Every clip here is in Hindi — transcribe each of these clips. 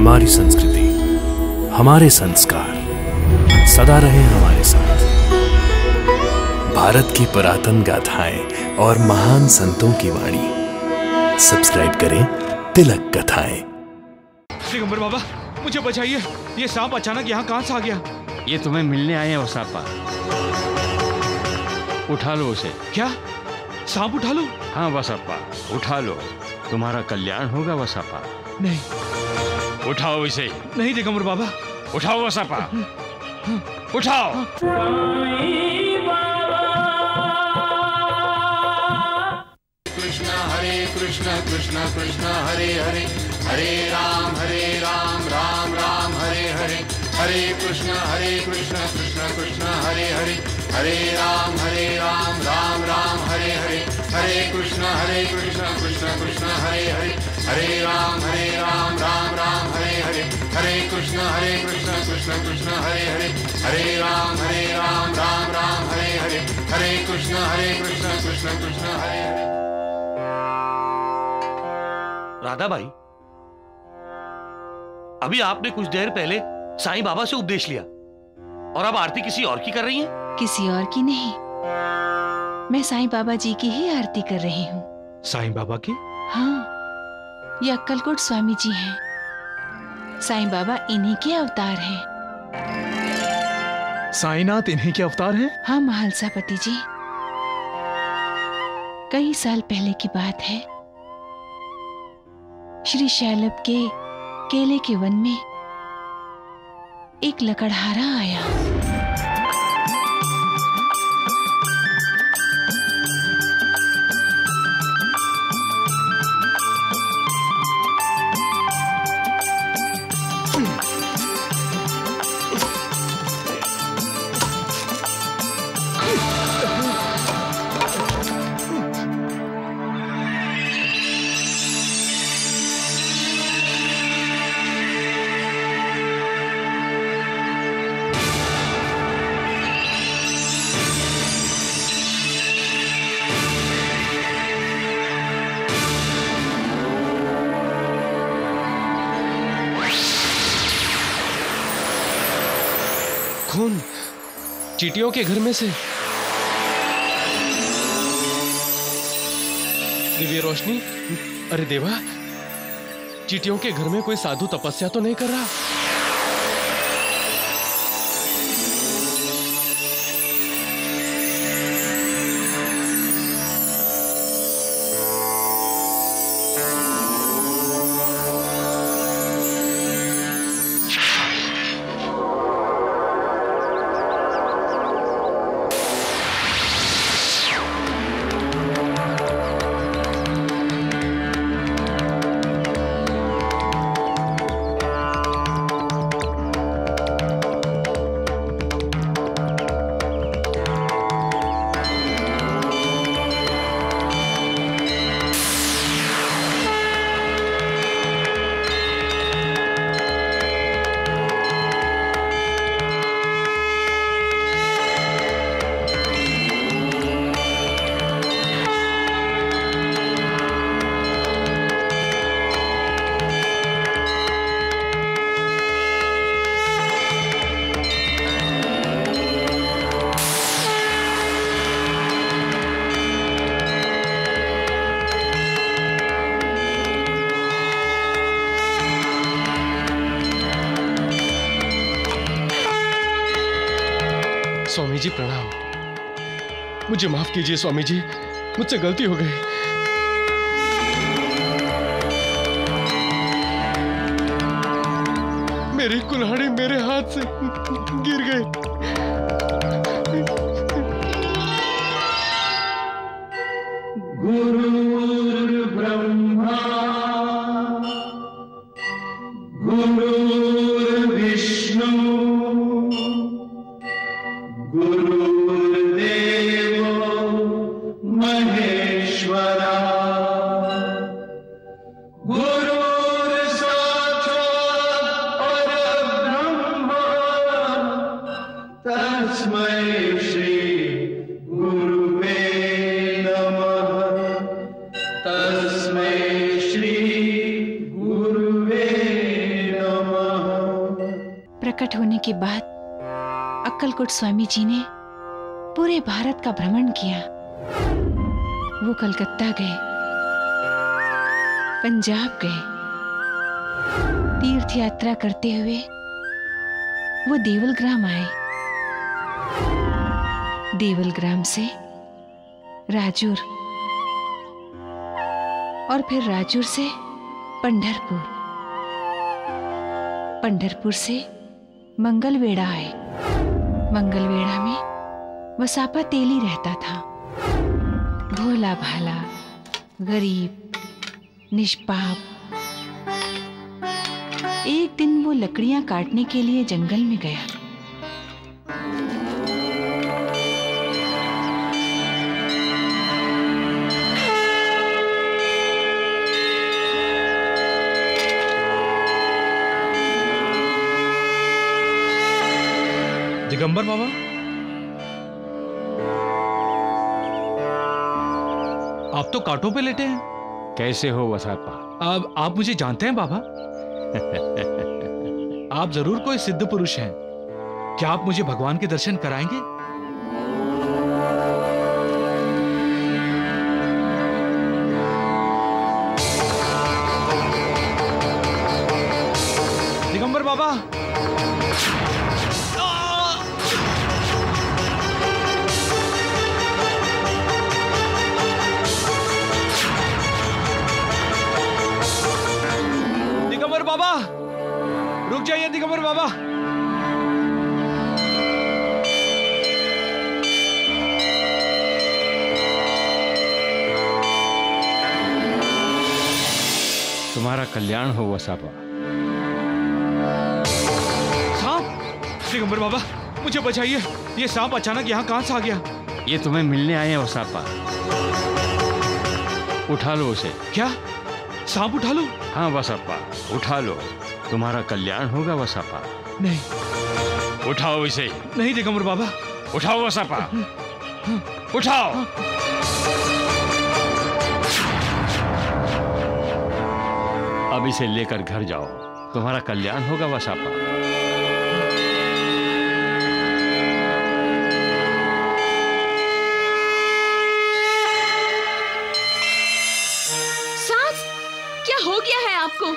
हमारी संस्कृति हमारे संस्कार सदा रहे हमारे साथ। भारत की पुरातन गाथाएँ और महान संतों की वाणी। सब्सक्राइब करें तिलक कथाएँ। दिगंबर बाबा मुझे बचाइए। ये सांप अचानक यहाँ कहाँ से आ गया? ये तुम्हें मिलने आए हैं वसापा उठा लो उसे। क्या? सांप उठा लो? हाँ वसापा उठा लो। तुम्हारा कल्याण होगा वसापा नहीं। उठाओ इसे। नहीं दिगंबर बाबा। उठाओ वसापा उठाओ। कृष्ण हरे कृष्ण कृष्ण कृष्ण हरे हरे। हरे राम हरे राम राम राम हरे हरे। हरे कृष्ण हरे कृष्ण कृष्ण कृष्ण हरे हरे। हरे राम हरे राम राम राम हरे हरे। हरे कृष्ण हरे कृष्ण कृष्ण कृष्ण हरे हरे। हरे राम हरे राम राम राम हरे हरे हरे कृष्ण हरे कृष्ण कृष्ण कृष्ण हरे हरे। हरे राम हरे राम राम राम हरे हरे। हरे कृष्ण हरे कृष्ण कृष्ण कृष्ण हरे हरे। राधा भाई अभी आपने कुछ देर पहले साईं बाबा से उपदेश लिया और अब आरती किसी और की कर रही हैं? किसी और की नहीं। मैं साईं बाबा जी की ही आरती कर रही हूँ। साईं बाबा की? हाँ ये अक्कलकोट स्वामी जी हैं। साईं बाबा इन्हीं के अवतार हैं। साईनाथ इन्हीं के अवतार हैं? हाँ महालसापति जी। कई साल पहले की बात है। श्री शैलभ के केले के वन में एक लकड़हारा आया। चीटियों के घर में से। दिव्य रोशनी, अरे देवा, चीटियों के घर में कोई साधु तपस्या तो नहीं कर रहा? स्वामी जी प्रणाम। मुझे माफ़ कीजिए स्वामी जी मुझसे गलती हो गई। मेरी कुल्हाड़ी मेरे हाथ से गिर गई। प्रकट होने के बाद अक्कलकोट स्वामी जी ने पूरे भारत का भ्रमण किया। वो कलकत्ता गए, पंजाब गए। तीर्थ यात्रा करते हुए वो देवल ग्राम आए। देवल ग्राम से राजूर और फिर राजूर से पंढरपुर। पंढरपुर से मंगलवेड़ा आए। मंगलवेड़ा में वसापा तेली रहता था। भोला भाला, गरीब, निष्पाप। एक दिन वो लकड़ियाँ काटने के लिए जंगल में गया। दिगंबर बाबा? आप तो कांटों पे लेटे हैं। कैसे हो वसापा अब आप मुझे जानते हैं बाबा? आप ज़रूर कोई सिद्ध पुरुष हैं। क्या आप मुझे भगवान के दर्शन कराएँगे? कल्याण हो वसापा। सांप? दिगंबर बाबा मुझे बचाइए। ये सांप अचानक यहाँ कहाँ से आ गया? ये तुम्हें मिलने आए हैं वसापा। उठा लो उसे। क्या? सांप उठा लो? हाँ वसापा उठा लो। तुम्हारा कल्याण होगा वसापा। नहीं। उठाओ इसे। नहीं दिगंबर बाबा। उठाओ वसापा। उठाओ। अब इसे लेकर घर जाओ। तुम्हारा कल्याण होगा वसापा। सांप क्या हो गया है आपको?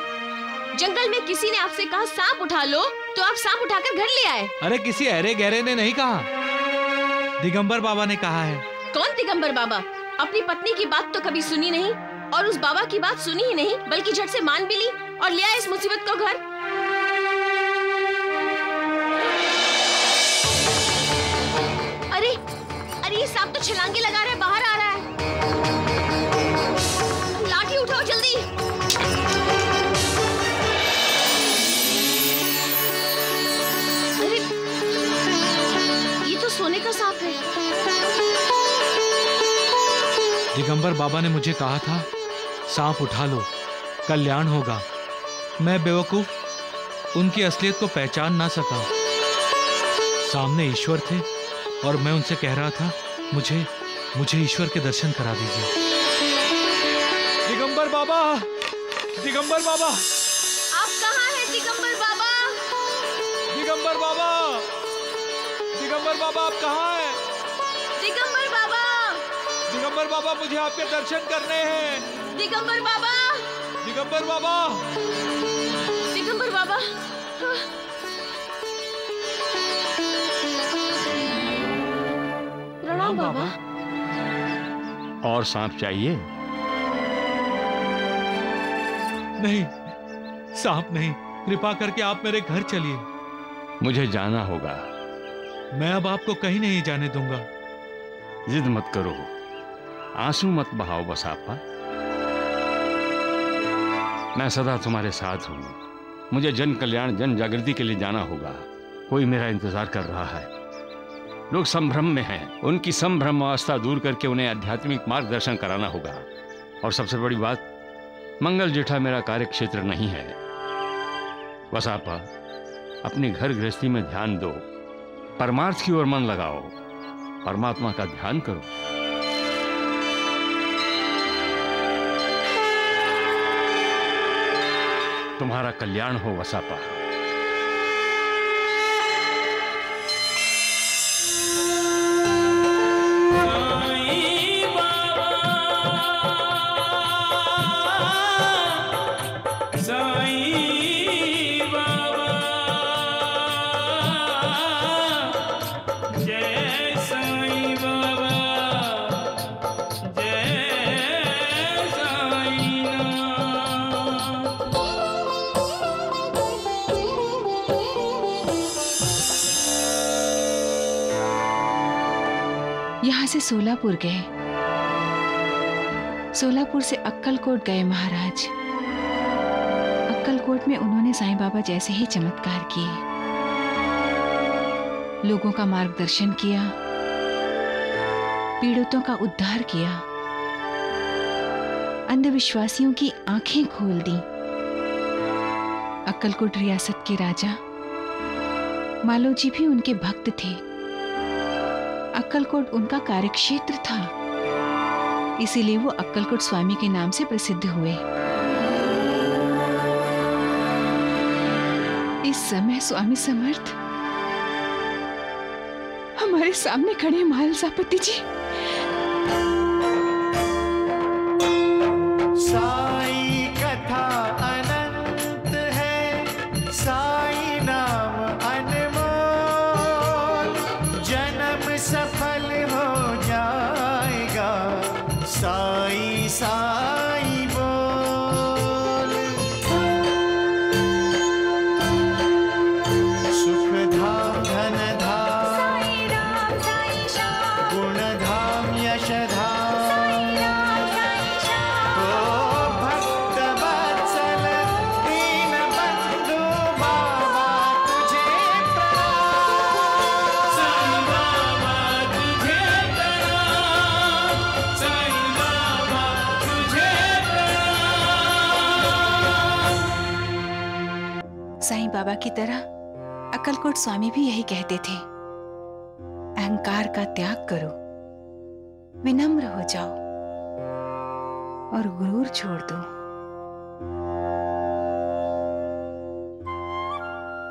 जंगल में किसी ने आपसे कहा सांप उठा लो तो आप सांप उठाकर घर ले आए। अरे किसी अरे गहरे ने नहीं कहा। दिगंबर बाबा ने कहा है। कौन दिगंबर बाबा? अपनी पत्नी की बात तो कभी सुनी नहीं। और उस बाबा की बात सुनी ही नहीं, बल्कि झट से मान भी ली और ले इस मुसीबत को घर। अरे अरे, ये सांप तो छलांगे लगा रहा है, बाहर आ रहा है। लाठी उठाओ जल्दी। अरे, ये तो सोने का सांप है। दिगंबर बाबा ने मुझे कहा था सांप उठा लो। कल्याण होगा। मैं बेवकूफ़ उनकी असलियत को पहचान ना सका। सामने ईश्वर थे और मैं उनसे कह रहा था मुझे मुझे ईश्वर के दर्शन करा दीजिए। दिगंबर बाबा! दिगंबर बाबा! आप कहाँ हैं दिगंबर बाबा? दिगंबर बाबा! दिगंबर बाबा आप कहाँ हैं? दिगंबर बाबा! दिगंबर बाबा मुझे आपके दर्शन करने हैं। दिगंबर बाबा। दिगंबर बाबा। दिगंबर बाबा। हाँ। प्रणाम बाबा। और सांप चाहिए? नहीं सांप नहीं। कृपा करके आप मेरे घर चलिए। मुझे जाना होगा। मैं अब आपको कहीं नहीं जाने दूँगा। जिद मत करो। आँसू मत बहाओ बसापा। मैं सदा तुम्हारे साथ हूँ। मुझे जन कल्याण जन जागृति के लिए जाना होगा। कोई मेरा इंतज़ार कर रहा है। लोग संभ्रम में हैं। उनकी संभ्रम अवस्था दूर करके उन्हें आध्यात्मिक मार्गदर्शन कराना होगा। और सबसे बड़ी बात, मंगल जेठा मेरा कार्य क्षेत्र नहीं है। वसापा अपने घर गृहस्थी में ध्यान दो। परमार्थ की ओर मन लगाओ। परमात्मा का ध्यान करो। तुम्हारा कल्याण हो वसापा। साई सोलापुर गए। सोलापुर से अक्कलकोट गए महाराज। अक्कलकोट में उन्होंने साईं बाबा जैसे ही चमत्कार किए। लोगों का मार्गदर्शन किया। पीड़ितों का उद्धार किया। अंधविश्वासियों की आँखें खोल दी। अक्कलकोट रियासत के राजा। मालोजी भी उनके भक्त थे। अक्कलकोट उनका कार्यक्षेत्र था। इसीलिए वो अक्कलकोट स्वामी के नाम से प्रसिद्ध हुए। इस समय स्वामी समर्थ, हमारे सामने खड़े महल सापति जी। essa बाबा की तरह अक्कलकोट स्वामी भी यही कहते थे, अहंकार का त्याग करो, विनम्र हो जाओ और गुरूर छोड़ दो।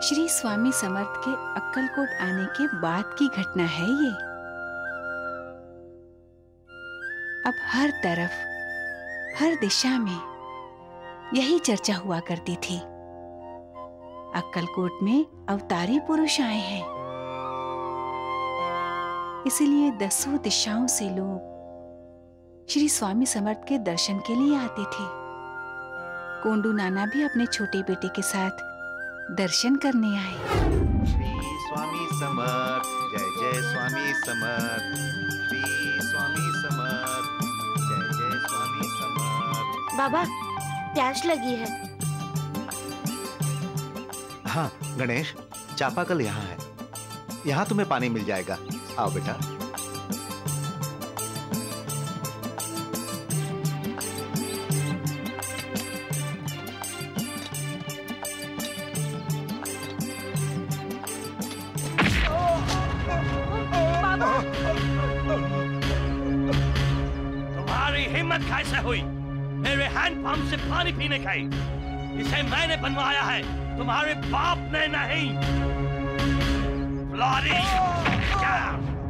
श्री स्वामी समर्थ के अक्कलकोट आने के बाद की घटना है ये। अब हर तरफ़, हर दिशा में यही चर्चा हुआ करती थी। अक्कलकोट में अवतारी पुरुष आए हैं। इसलिए दसों दिशाओं से लोग श्री स्वामी समर्थ के दर्शन के लिए आते थे। कोंडू नाना भी अपने छोटे बेटे के साथ दर्शन करने आए। श्री स्वामी समर्थ जय जय स्वामी समर्थ। श्री स्वामी समर्थ जय जय स्वामी समर्थ। बाबा प्यास लगी है। हाँ गणेश चापाकल यहाँ है। यहाँ तुम्हें पानी मिल जाएगा। आओ बेटा। तुम्हारी हिम्मत कैसे हुई? मेरे हैंडपंप से पानी पीने की इसे मैंने बनवाया है। तुम्हारे बाप ने नहीं।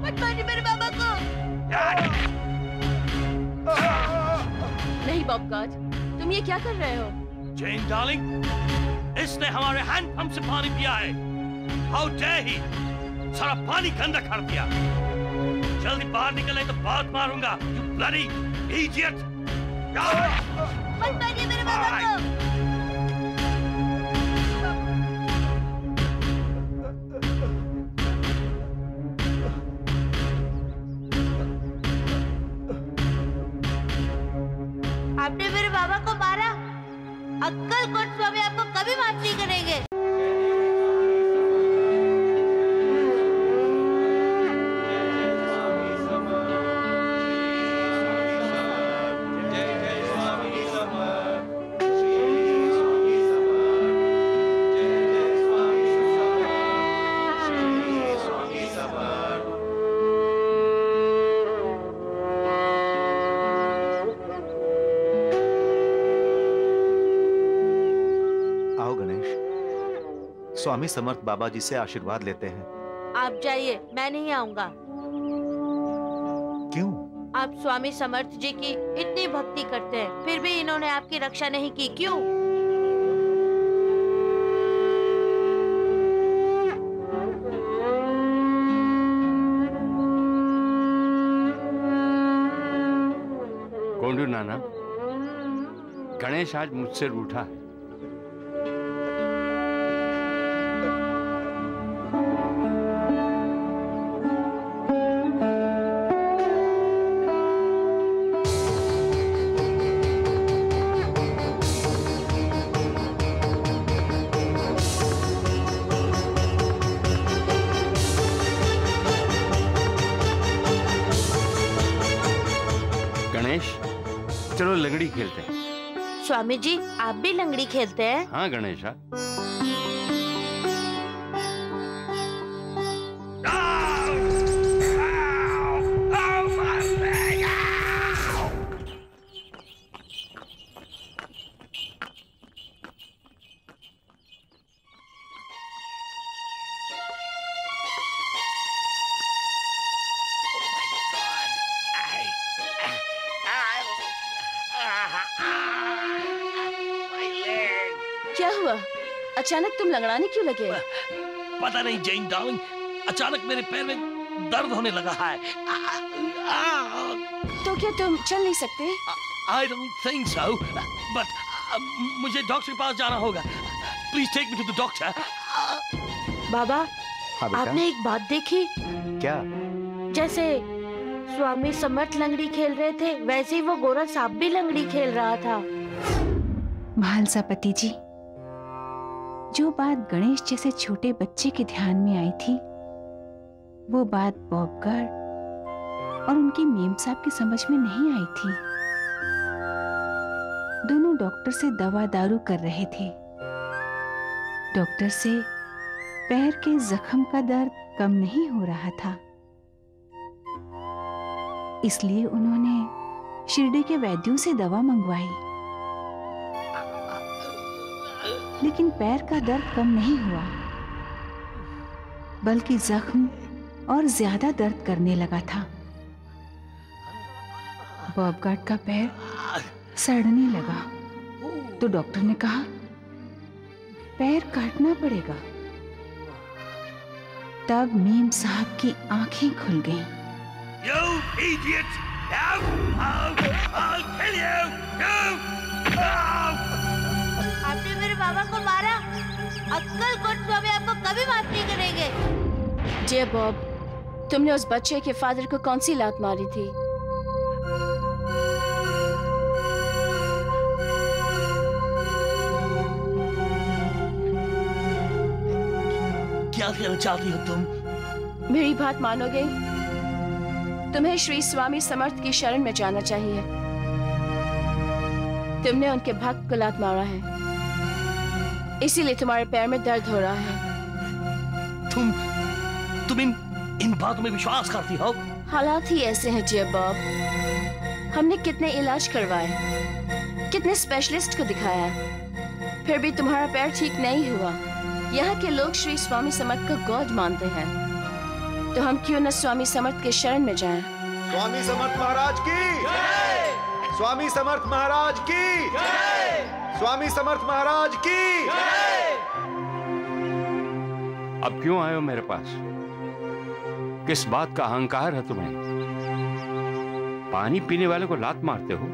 मत मारिए मेरे बाबा को। नहीं बॉब गॉड तुम ये क्या कर रहे हो? जेन डार्लिंग इसने हमारे हैंडपंप से पानी पिया है। हाउ डे ही सारा पानी गंदा कर दिया। जल्दी बाहर निकले तो बात मारूँगा। यू ब्लडी इडियट मत मारिए मेरे बाबा को। आपने मेरे बाबा को मारा? अक्कल कोट स्वामी आपको कभी माफ़ नहीं करेंगे। स्वामी समर्थ बाबा जी से आशीर्वाद लेते हैं। आप जाइए मैं नहीं आऊँगा। क्यों? आप स्वामी समर्थ जी की इतनी भक्ति करते हैं फिर भी इन्होंने आपकी रक्षा नहीं की क्यों? कौन नाना? गणेश आज मुझसे रूठा है। खेलते हैं। स्वामी जी आप भी लंगड़ी खेलते हैं? हाँ गणेशा। क्या हुआ? अचानक तुम लंगड़ाने क्यों लगे? पता नहीं जैन डार्लिंग अचानक मेरे पैर में दर्द होने लगा है। तो क्या तुम चल नहीं सकते? I don't think so but मुझे डॉक्टर के पास जाना होगा। Please take me to the doctor बाबा हाँ आपने एक बात देखी? क्या? जैसे स्वामी समर्थ लंगड़ी खेल रहे थे वैसे ही वो गोरा सांप भी लंगड़ी खेल रहा था। महालसापति जी जो बात गणेश जैसे छोटे बच्चे के ध्यान में आई थी, वो बात बॉब और उनकी मेम साहब की समझ में नहीं आई थी। दोनों डॉक्टर से दवा दारू कर रहे थे। डॉक्टर से पैर के जख्म का दर्द कम नहीं हो रहा था। इसलिए उन्होंने शिरडी के वैद्यों से दवा मंगवाई। लेकिन पैर का दर्द कम नहीं हुआ बल्कि जख्म और ज़्यादा दर्द करने लगा था बॉबगार्ड का पैर सड़ने लगा तो डॉक्टर ने कहा, पैर काटना पड़ेगा तब मीम साहब की आँखें खुल गईं। You! Out! I'll kill you! You! Out! बाबा को मारा। अक्कल कोट स्वामी आपको कभी माफ़ नहीं करेंगे। डियर बॉब तुमने उस बच्चे के फादर को कौन सी लात मारी थी? क्या कहना चाहती हो तुम? मेरी बात मानोगे? तुम्हें श्री स्वामी समर्थ की शरण में जाना चाहिए। तुमने उनके भक्त को लात मारा है। इसीलिए तुम्हारे पैर में दर्द हो रहा है। तुम तुम इन इन बातों में विश्वास करती हो? हालात ही ऐसे हैं डियर बॉब हमने कितने इलाज करवाए कितने स्पेशलिस्ट को दिखाया। फिर भी तुम्हारा पैर ठीक नहीं हुआ। यहाँ के लोग श्री स्वामी समर्थ को गॉड मानते हैं। तो हम क्यों न स्वामी समर्थ के शरण में जाएँ? स्वामी समर्थ महाराज की। स्वामी समर्थ महाराज की। स्वामी समर्थ महाराज की। अब क्यों आए हो मेरे पास? किस बात का अहंकार है तुम्हें? पानी पीने वाले को लात मारते हो?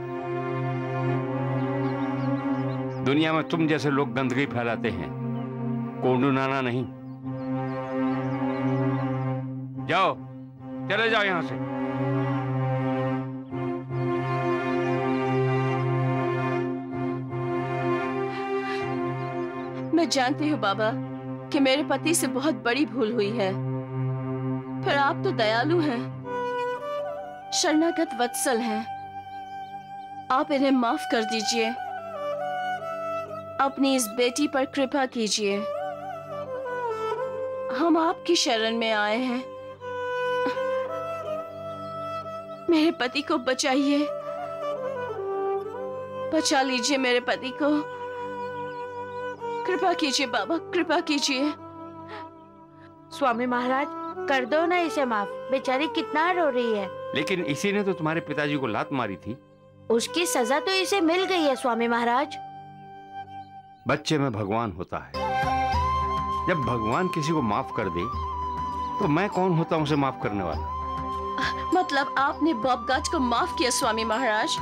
दुनिया में तुम जैसे लोग गंदगी फैलाते हैं। कोंडू नाना नहीं। जाओ, चले जाओ यहाँ से। मैं जानती हूँ बाबा, कि मेरे पति से बहुत बड़ी भूल हुई है। पर आप तो दयालु हैं। शरणागत वत्सल हैं। आप इन्हें माफ़ कर दीजिए। अपनी इस बेटी पर कृपा कीजिए। हम आपकी शरण में आए हैं। मेरे पति को बचाइए। बचा लीजिए मेरे पति को। कृपा कीजिए बाबा कृपा कीजिए। स्वामी महाराज कर दो ना इसे माफ़। बेचारी कितना रो रही है। लेकिन इसी ने तो तुम्हारे पिताजी को लात मारी थी। उसकी सजा तो इसे मिल गई है स्वामी महाराज। बच्चे में भगवान होता है। जब भगवान किसी को माफ़ कर दे तो मैं कौन होता हूँ उसे माफ़ करने वाला? मतलब आपने बॉब गाज को माफ़ किया स्वामी महाराज?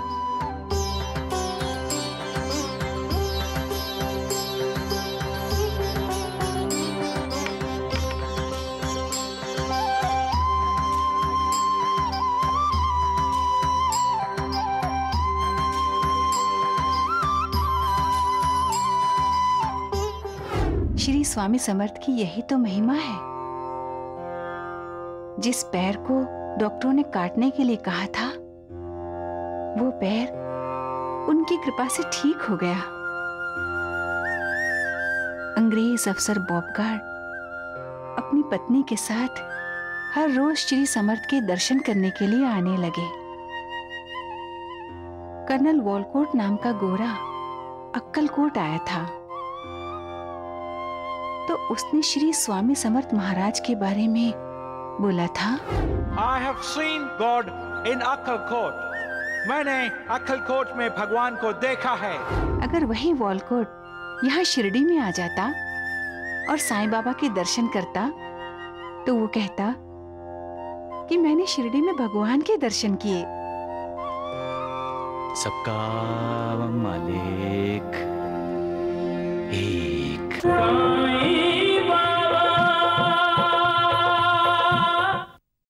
स्वामी समर्थ की यही तो महिमा है। जिस पैर को डॉक्टरों ने काटने के लिए कहा था, वो पैर उनकी कृपा से ठीक हो गया। अंग्रेज़ अफसर बॉबगार्ड अपनी पत्नी के साथ हर रोज श्री समर्थ के दर्शन करने के लिए आने लगे। कर्नल वॉलकोट नाम का गोरा अक्कलकोट आया था। तो उसने श्री स्वामी समर्थ महाराज के बारे में बोला था। I have seen God in Akkalkot. मैंने अक्कलकोट में भगवान को देखा है। अगर वही वॉलकोट यहाँ शिरडी में आ जाता और साईं बाबा के दर्शन करता तो वो कहता कि मैंने शिरडी में भगवान के दर्शन किए। सबका मालिक एक साईं